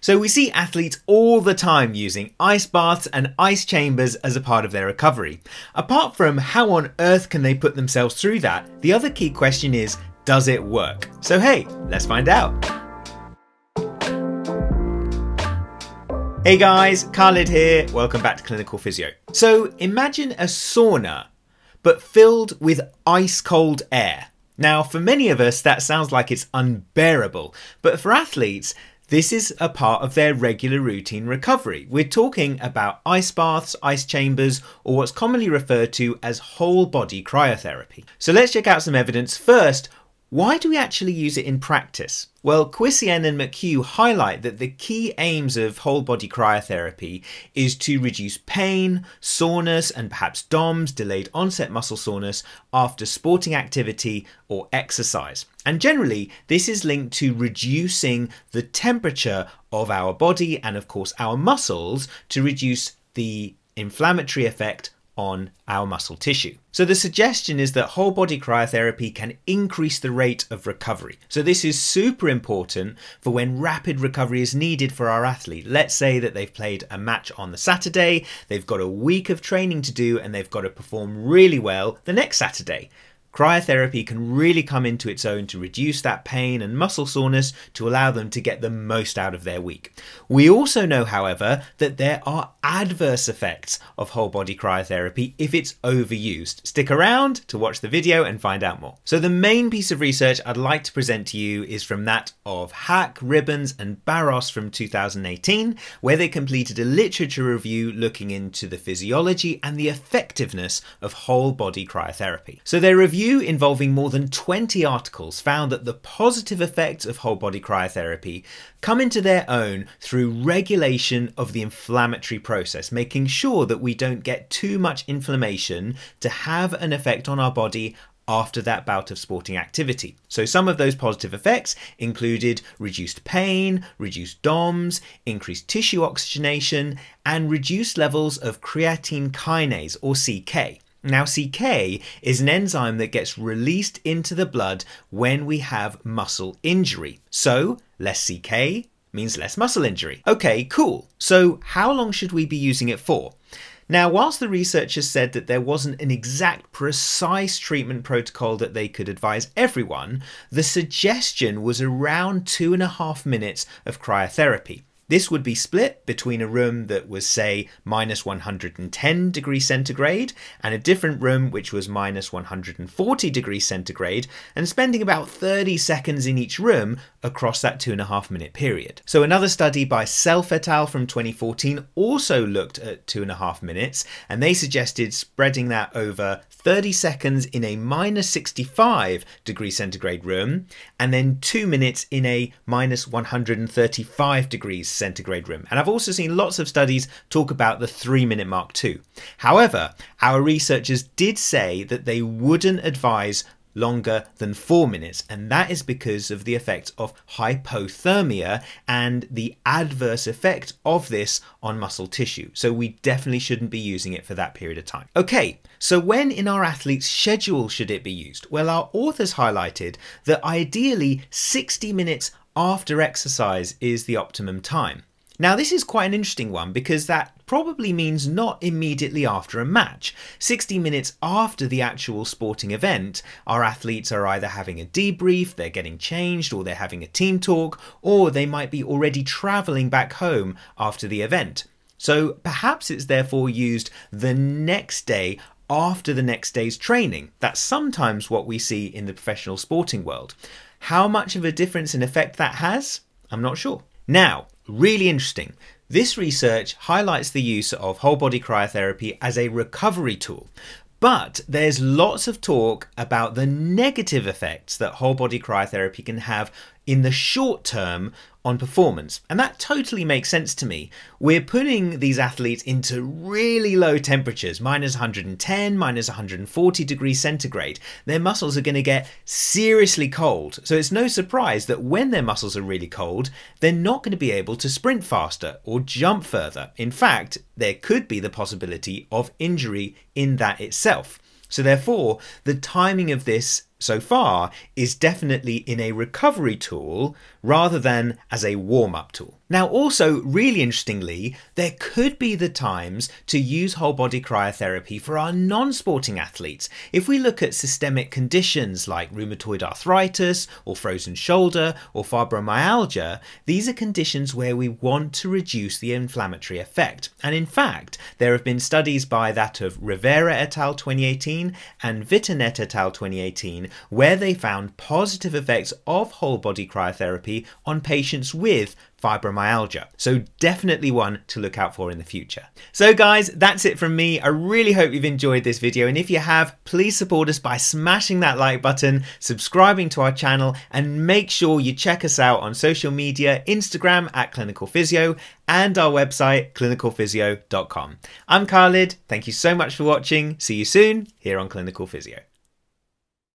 So we see athletes all the time using ice baths and ice chambers as a part of their recovery. Apart from how on earth can they put themselves through that, the other key question is does it work? So hey, let's find out. Hey guys, Khalid here. Welcome back to Clinical Physio. So imagine a sauna, but filled with ice cold air. Now, for many of us, that sounds like it's unbearable, but for athletes, this is a part of their regular routine recovery. We're talking about ice baths, ice chambers, or what's commonly referred to as whole body cryotherapy. So let's check out some evidence first why do we actually use it in practice? Well, Kwiecien and McHugh highlight that the key aims of whole body cryotherapy is to reduce pain, soreness, and perhaps DOMS, delayed onset muscle soreness, after sporting activity or exercise. And generally, this is linked to reducing the temperature of our body and, of course, our muscles to reduce the inflammatory effect on our muscle tissue. So the suggestion is that whole body cryotherapy can increase the rate of recovery. So this is super important for when rapid recovery is needed for our athlete. Let's say that they've played a match on the Saturday, they've got a week of training to do and they've got to perform really well the next Saturday. Cryotherapy can really come into its own to reduce that pain and muscle soreness to allow them to get the most out of their week. We also know, however, that there are adverse effects of whole body cryotherapy if it's overused. Stick around to watch the video and find out more. So, the main piece of research I'd like to present to you is from that of Haq, Ribbans, and Baross from 2018, where they completed a literature review looking into the physiology and the effectiveness of whole body cryotherapy. So, their review review involving more than 20 articles found that the positive effects of whole body cryotherapy come into their own through regulation of the inflammatory process, making sure that we don't get too much inflammation to have an effect on our body after that bout of sporting activity. So, some of those positive effects included reduced pain, reduced DOMS, increased tissue oxygenation, and reduced levels of creatine kinase or CK. Now, CK is an enzyme that gets released into the blood when we have muscle injury. So, less CK means less muscle injury. Okay, cool. So, how long should we be using it for? Now, whilst the researchers said that there wasn't an exact precise treatment protocol that they could advise everyone, the suggestion was around two and a half minutes of cryotherapy. This would be split between a room that was, say, minus 110 degrees centigrade and a different room which was minus 140 degrees centigrade, and spending about 30 seconds in each room across that two and a half minute period. So, another study by Selfe et al. from 2014 also looked at two and a half minutes, and they suggested spreading that over 30 seconds in a minus 65 degrees centigrade room, and then two minutes in a minus 135 degrees centigrade room. And I've also seen lots of studies talk about the three minute mark too. However, our researchers did say that they wouldn't advise longer than four minutes, and that is because of the effect of hypothermia and the adverse effect of this on muscle tissue. So, we definitely shouldn't be using it for that period of time. Okay, so when in our athlete's schedule should it be used? Well, our authors highlighted that ideally 60 minutes after exercise is the optimum time. Now, this is quite an interesting one because that probably means not immediately after a match. 60 minutes after the actual sporting event, our athletes are either having a debrief, they're getting changed, or they're having a team talk, or they might be already travelling back home after the event. So perhaps it's therefore used the next day after the next day's training. That's sometimes what we see in the professional sporting world. How much of a difference in effect that has, I'm not sure. Now, really interesting. This research highlights the use of whole body cryotherapy as a recovery tool. But there's lots of talk about the negative effects that whole body cryotherapy can have in the short term on performance. And that totally makes sense to me. We're putting these athletes into really low temperatures, minus 110, minus 140 degrees centigrade. Their muscles are going to get seriously cold. So it's no surprise that when their muscles are really cold, they're not going to be able to sprint faster or jump further. In fact, there could be the possibility of injury in that itself. So, therefore, the timing of this so far is definitely in a recovery tool rather than as a warm up tool. Now, also, really interestingly, there could be the times to use whole body cryotherapy for our non sporting athletes. If we look at systemic conditions like rheumatoid arthritis, or frozen shoulder, or fibromyalgia, these are conditions where we want to reduce the inflammatory effect. And in fact, there have been studies by that of Rivera et al. 2018 and Vitenet et al. 2018 where they found positive effects of whole body cryotherapy on patients with fibromyalgia. So definitely one to look out for in the future. So guys, that's it from me. I really hope you've enjoyed this video and if you have, please support us by smashing that like button, subscribing to our channel and make sure you check us out on social media, Instagram at Clinical Physio and our website clinicalphysio.com. I'm Khalid. Thank you so much for watching. See you soon here on Clinical Physio.